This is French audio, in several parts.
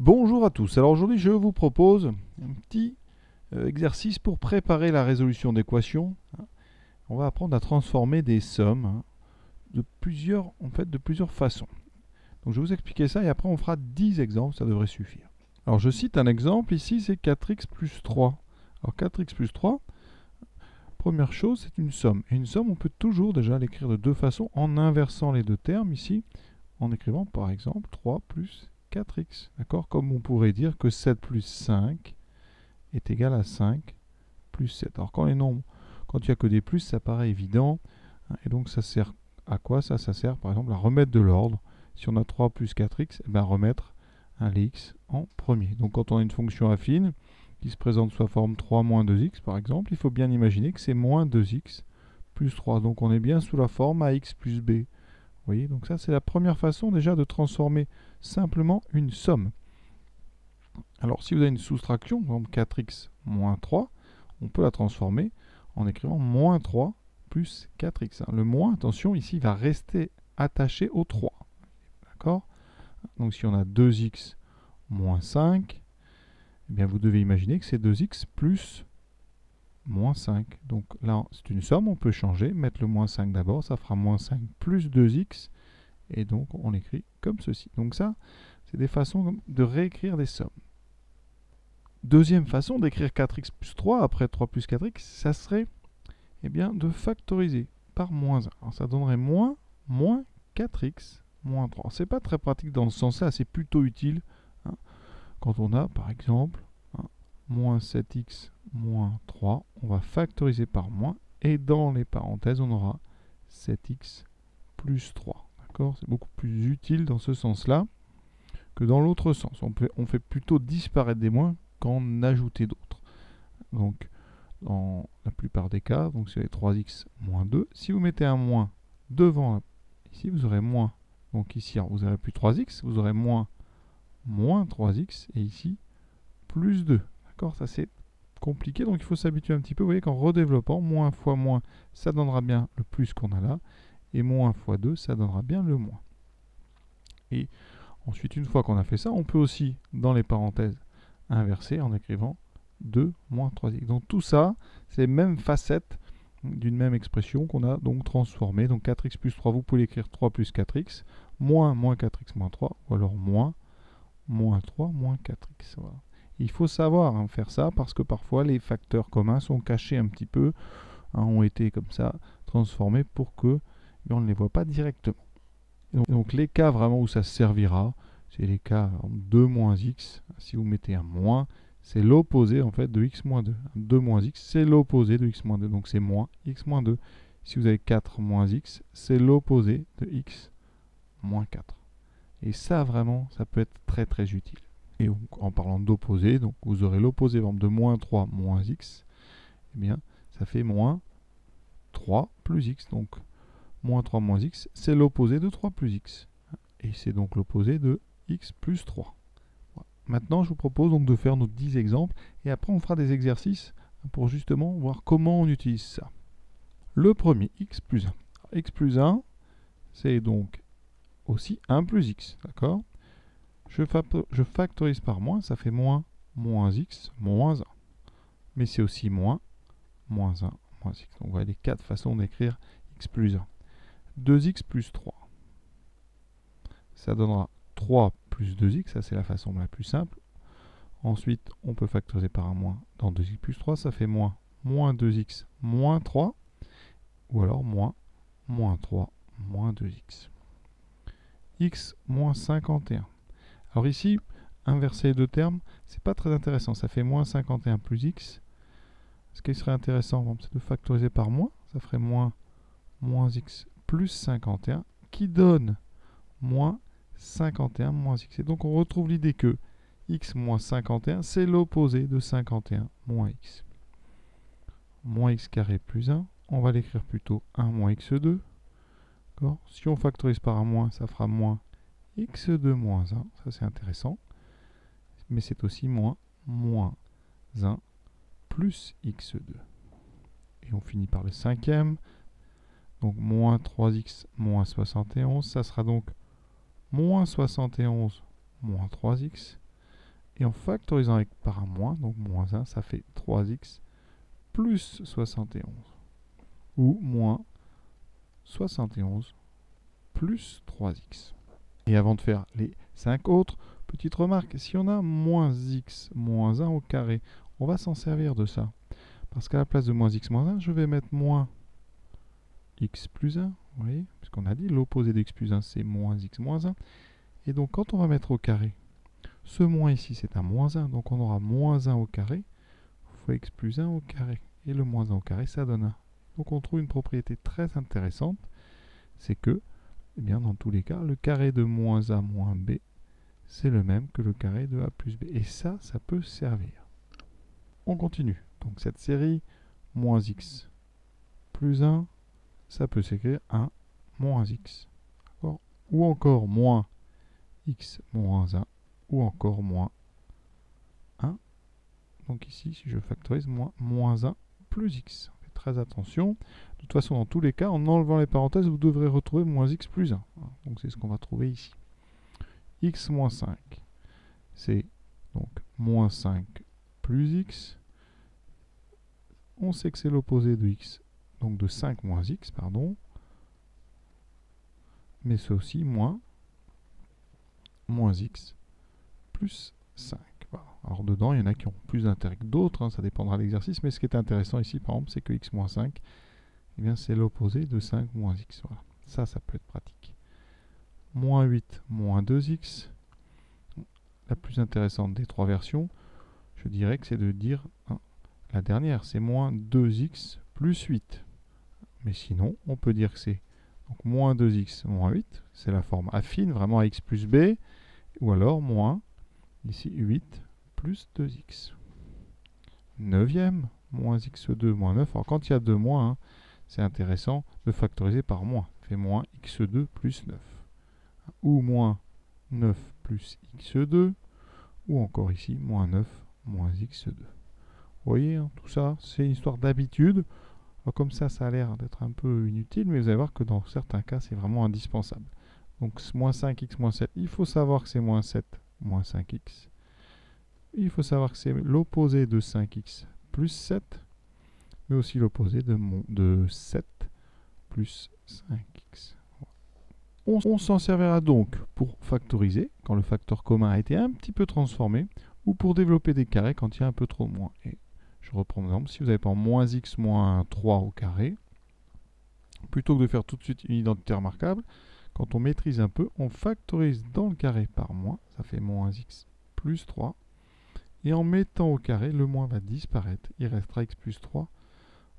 Bonjour à tous. Alors aujourd'hui, je vous propose un petit euh, exercice pour préparer la résolution d'équations. On va apprendre à transformer des sommes hein, de plusieurs, en fait, de plusieurs façons. Donc je vais vous expliquer ça et après on fera 10 exemples, ça devrait suffire. Alors je cite un exemple ici, c'est 4x plus 3. Alors 4x plus 3, première chose, c'est une somme. Et une somme, on peut toujours déjà l'écrire de deux façons, en inversant les deux termes ici, en écrivant par exemple 3 plus 4x. D'accord Comme on pourrait dire que 7 plus 5 est égal à 5 plus 7. Alors quand les nombres, quand il n'y a que des plus, ça paraît évident. Hein, et donc ça sert à quoi ça? Ça sert par exemple à remettre de l'ordre. Si on a 3 plus 4x, eh ben remettre un x en premier. Donc quand on a une fonction affine qui se présente sous la forme 3 moins 2x par exemple, il faut bien imaginer que c'est moins 2x plus 3. Donc on est bien sous la forme ax plus b voyez, donc ça c'est la première façon déjà de transformer simplement une somme. Alors si vous avez une soustraction, par exemple 4x moins 3, on peut la transformer en écrivant moins 3 plus 4x. Hein. Le moins, attention, ici va rester attaché au 3. D'accord? Donc si on a 2x moins 5, eh bien vous devez imaginer que c'est 2x plus moins 5. Donc là, c'est une somme, on peut changer, mettre le moins 5 d'abord, ça fera moins 5 plus 2x, et donc on écrit comme ceci. Donc ça, c'est des façons de réécrire des sommes. Deuxième façon d'écrire 4x plus 3 après 3 plus 4x, ça serait eh bien, de factoriser par moins 1. Alors ça donnerait moins, moins 4x moins 3. C'est pas très pratique dans ce sens-là, c'est plutôt utile hein, quand on a par exemple moins 7x moins 3. On va factoriser par moins. Et dans les parenthèses, on aura 7x plus 3. C'est beaucoup plus utile dans ce sens-là que dans l'autre sens. On, on, fait plutôt disparaître des moins qu'en ajouter d'autres. Donc, dans la plupart des cas, donc c'est 3x moins 2. Si vous mettez un moins devant, ici, vous aurez moins. Donc ici, vous aurez plus 3x, vous aurez moins moins 3x, et ici, plus 2. D'accord? Ça c'est compliqué, donc il faut s'habituer un petit peu. Vous voyez qu'en redéveloppant, moins fois moins, ça donnera bien le plus qu'on a là. Et moins fois 2, ça donnera bien le moins. Et ensuite, une fois qu'on a fait ça, on peut aussi, dans les parenthèses, inverser en écrivant 2 moins 3x. Donc tout ça, c'est les mêmes facettes d'une même expression qu'on a donc transformée. Donc 4x plus 3, vous pouvez l'écrire 3 plus 4x, moins moins 4x moins 3, ou alors moins moins 3 moins 4x. Voilà. Il faut savoir hein, faire ça parce que parfois les facteurs communs sont cachés un petit peu, hein, ont été comme ça transformés pour que on ne les voit pas directement. donc, les cas vraiment où ça servira, c'est les cas 2 moins x. Si vous mettez un moins, c'est l'opposé en fait de x moins 2. 2 moins x, c'est l'opposé de x moins 2. Donc c'est moins x moins 2. Si vous avez 4 moins x, c'est l'opposé de x moins 4. Et ça vraiment, ça peut être très très utile. Et en parlant d'opposé, donc vous aurez l'opposé de moins 3 moins x, eh bien ça fait moins 3 plus x. Donc moins 3 moins x, c'est l'opposé de 3 plus x. Et c'est donc l'opposé de x plus 3. Maintenant, je vous propose donc de faire nos 10 exemples, et après on fera des exercices pour justement voir comment on utilise ça. Le premier, x plus 1. x plus 1, c'est donc aussi 1 plus x, d'accord? Je, factorise par moins, ça fait moins, moins x, moins 1. Mais c'est aussi moins, moins 1, moins x. Donc voilà les quatre façons d'écrire x plus 1. 2x plus 3. Ça donnera 3 plus 2x, ça c'est la façon la plus simple. Ensuite, on peut factoriser par un moins dans 2x plus 3, ça fait moins, moins 2x, moins 3. Ou alors moins, moins 3, moins 2x. x moins 51. Alors ici, inverser les deux termes, c'est pas très intéressant. Ça fait moins 51 plus x. Ce qui serait intéressant, c'est de factoriser par moins. Ça ferait moins, moins x plus 51, qui donne moins 51 moins x. Et donc on retrouve l'idée que x moins 51, c'est l'opposé de 51 moins x. Moins x carré plus 1, on va l'écrire plutôt 1 moins x2. Si on factorise par un moins, ça fera moins x2 moins 1, ça c'est intéressant, mais c'est aussi moins, moins 1 plus x2. Et on finit par le cinquième, donc moins 3x moins 71, ça sera donc moins 71 moins 3x. Et en factorisant avec par un moins, donc moins 1, ça fait 3x plus 71. Ou moins 71 plus 3x. Et avant de faire les 5 autres, petite remarque, si on a moins x moins 1 au carré, on va s'en servir de ça. Parce qu'à la place de moins x moins 1, je vais mettre moins x plus 1, vous voyez Puisqu'on a dit l'opposé de x plus 1, c'est moins x moins 1. Et donc quand on va mettre au carré, ce moins ici, c'est un moins 1, donc on aura moins 1 au carré fois x plus 1 au carré. Et le moins 1 au carré, ça donne 1. Donc on trouve une propriété très intéressante, c'est que, eh bien, dans tous les cas, le carré de moins a moins b, c'est le même que le carré de a plus b. Et ça, ça peut servir. On continue. Donc cette série, moins x plus 1, ça peut s'écrire 1 moins x. Ou encore moins x moins 1, ou encore moins 1. Donc ici, si je factorise, moins, moins 1 plus x très attention. De toute façon, dans tous les cas, en enlevant les parenthèses, vous devrez retrouver moins x plus 1. Donc c'est ce qu'on va trouver ici. x moins 5, c'est donc moins 5 plus x. On sait que c'est l'opposé de x, donc de 5 moins x, pardon. Mais c'est aussi moins, moins x plus 5. Alors dedans, il y en a qui ont plus d'intérêt que d'autres, hein, ça dépendra de l'exercice, mais ce qui est intéressant ici, par exemple, c'est que x moins 5, eh c'est l'opposé de 5 moins x. Voilà. Ça, ça peut être pratique. Moins 8, moins 2x. La plus intéressante des trois versions, je dirais que c'est de dire hein, la dernière, c'est moins 2x plus 8. Mais sinon, on peut dire que c'est moins 2x moins 8, c'est la forme affine, vraiment x plus b, ou alors moins, ici 8 plus 2x. Neuvième, moins x2 moins 9. Alors quand il y a 2 moins, hein, c'est intéressant de factoriser par moins. fait moins x2 plus 9. Ou moins 9 plus x2. Ou encore ici, moins 9 moins x2. Vous voyez, hein, tout ça, c'est une histoire d'habitude. Comme ça, ça a l'air d'être un peu inutile, mais vous allez voir que dans certains cas, c'est vraiment indispensable. Donc, moins 5x moins 7, il faut savoir que c'est moins 7 moins 5x il faut savoir que c'est l'opposé de 5x plus 7, mais aussi l'opposé de, de 7 plus 5x. On, s'en servira donc pour factoriser, quand le facteur commun a été un petit peu transformé, ou pour développer des carrés quand il y a un peu trop moins. Et je reprends l'exemple, si vous avez par moins x moins 3 au carré, plutôt que de faire tout de suite une identité remarquable, quand on maîtrise un peu, on factorise dans le carré par moins, ça fait moins x plus 3, et en mettant au carré, le moins va disparaître. Il restera x plus 3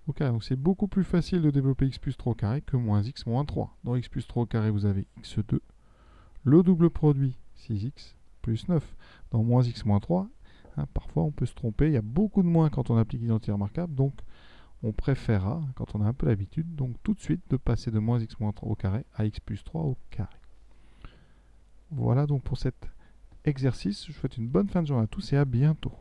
au carré. Donc c'est beaucoup plus facile de développer x plus 3 au carré que moins x moins 3. Dans x plus 3 au carré, vous avez x2. Le double produit, 6x plus 9. Dans moins x moins 3, hein, parfois on peut se tromper. Il y a beaucoup de moins quand on applique l'identité remarquable. Donc on préférera, quand on a un peu l'habitude, donc tout de suite de passer de moins x moins 3 au carré à x plus 3 au carré. Voilà donc pour cette exercice. Je vous souhaite une bonne fin de journée à tous et à bientôt.